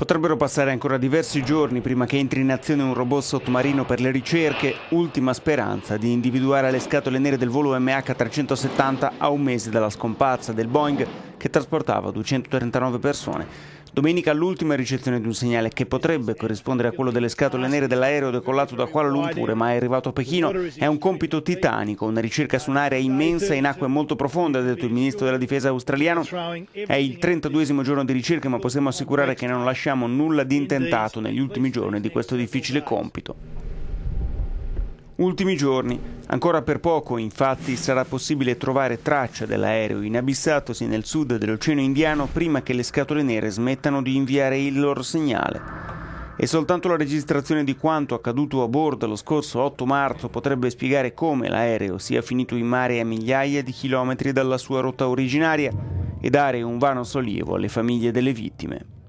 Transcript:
Potrebbero passare ancora diversi giorni prima che entri in azione un robot sottomarino per le ricerche, ultima speranza di individuare le scatole nere del volo MH370 a un mese dalla scomparsa del Boeing che trasportava 239 persone. Domenica l'ultima ricezione di un segnale che potrebbe corrispondere a quello delle scatole nere dell'aereo decollato da Kuala Lumpur ma è arrivato a Pechino è un compito titanico, una ricerca su un'area immensa in acque molto profonde, ha detto il ministro della difesa australiano. È il 32 giorno di ricerca ma possiamo assicurare che non lasciamo nulla di intentato negli ultimi giorni di questo difficile compito. Ultimi giorni. Ancora per poco, infatti, sarà possibile trovare traccia dell'aereo inabissatosi nel sud dell'Oceano Indiano prima che le scatole nere smettano di inviare il loro segnale. E soltanto la registrazione di quanto accaduto a bordo lo scorso 8 marzo potrebbe spiegare come l'aereo sia finito in mare a migliaia di chilometri dalla sua rotta originaria e dare un vano sollievo alle famiglie delle vittime.